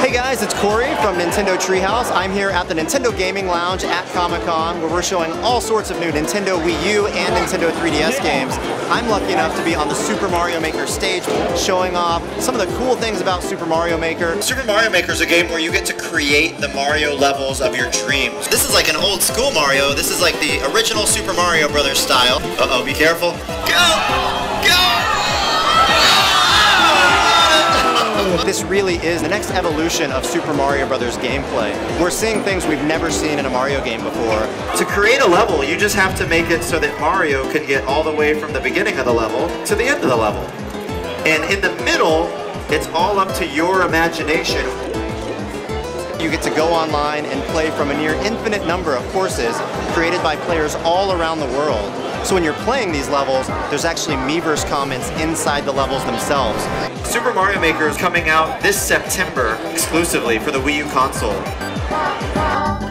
Hey guys, it's Corey from Nintendo Treehouse. I'm here at the Nintendo Gaming Lounge at Comic-Con where we're showing all sorts of new Nintendo Wii U and Nintendo 3DS games. I'm lucky enough to be on the Super Mario Maker stage showing off some of the cool things about Super Mario Maker. Super Mario Maker is a game where you get to create the Mario levels of your dreams. This is like an old school Mario. This is like the original Super Mario Brothers style. Uh-oh, be careful. Go! This really is the next evolution of Super Mario Brothers gameplay. We're seeing things we've never seen in a Mario game before. To create a level, you just have to make it so that Mario can get all the way from the beginning of the level to the end of the level. And in the middle, it's all up to your imagination. You get to go online and play from a near infinite number of courses created by players all around the world. So when you're playing these levels, there's actually Miiverse comments inside the levels themselves. Super Mario Maker is coming out this September exclusively for the Wii U console.